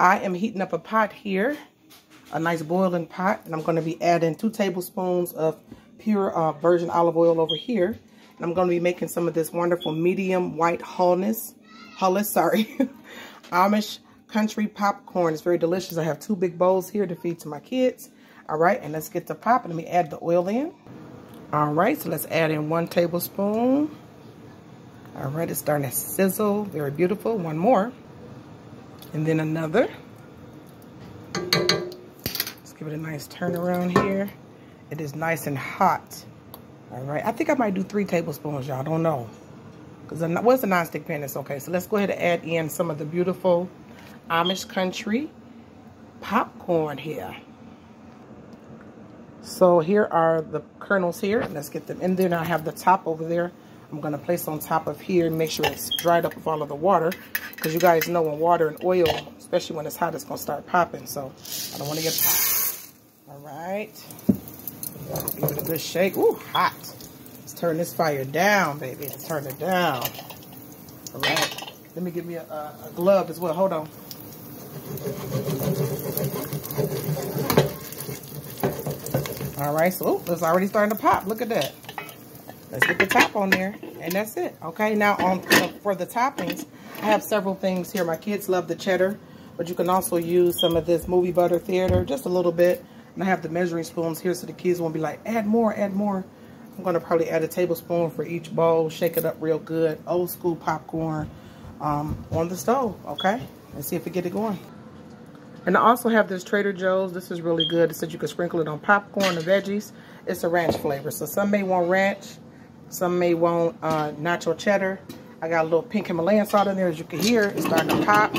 I am heating up a pot here, a nice boiling pot, and I'm going to be adding two tablespoons of pure uh, virgin olive oil over here. And I'm going to be making some of this wonderful medium white hullness, hullis, sorry, Amish country popcorn. It's very delicious. I have two big bowls here to feed to my kids. All right, and let's get the pop. Let me add the oil in. All right, so let's add in one tablespoon. All right, it's starting to sizzle. Very beautiful. One more. And then another. Let's give it a nice turn around here. It is nice and hot. All right, I think I might do three tablespoons, y'all. Don't know. Because what's the nonstick pan? It's okay. So let's go ahead and add in some of the beautiful Amish country popcorn here. So here are the kernels here. Let's get them in there. Now I have the top over there. I'm going to place on top of here and make sure it's dried up with all of the water. Because you guys know when water and oil, especially when it's hot, it's going to start popping. So I don't want to get hot. All right. Give it a good shake. Ooh, hot. Let's turn this fire down, baby. Let's turn it down. All right. Let me give me a, a, a glove as well. Hold on. All right, so ooh, it's already starting to pop. Look at that. Let's get the top on there, and that's it. Okay, now on for the toppings, I have several things here. My kids love the cheddar, but you can also use some of this movie butter theater, just a little bit. And I have the measuring spoons here so the kids won't be like, add more, add more. I'm going to probably add a tablespoon for each bowl, shake it up real good. Old school popcorn um, on the stove, okay? Let's see if we get it going. And I also have this Trader Joe's. This is really good. It says you can sprinkle it on popcorn and veggies. It's a ranch flavor. So some may want ranch. Some may want uh, nacho cheddar. I got a little pink Himalayan salt in there. As you can hear, it's starting to pop.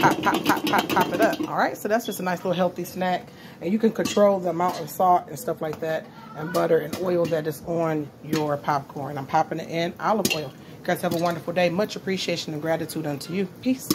Pop, pop, pop, pop, pop it up. All right, so that's just a nice little healthy snack. And you can control the amount of salt and stuff like that and butter and oil that is on your popcorn. I'm popping it in olive oil. You guys have a wonderful day. Much appreciation and gratitude unto you. Peace.